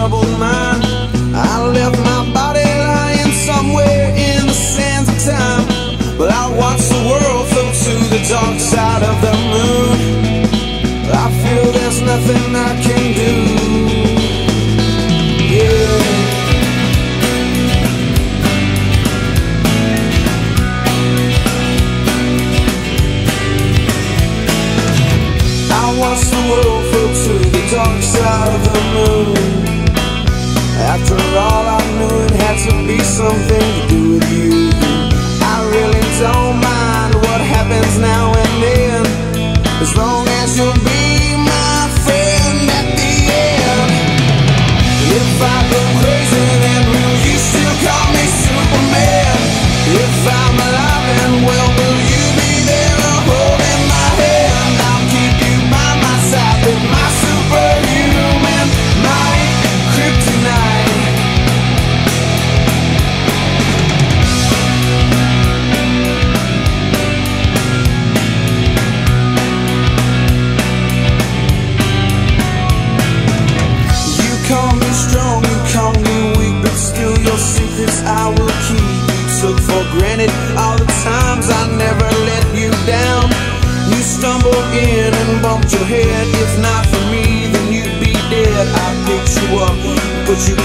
troubled mind. I left my body lying somewhere in the sands of time. But I watched the world flow to the dark side of the moon. I feel there's nothing I can do. Yeah. I watched the world flow to the dark side of the moon. After all, I knew it had to be something to do with you. I really don't mind what happens now planet All the times I never let you down. You stumbled in and bumped your head. If not for me, then you'd be dead. I picked you up, put you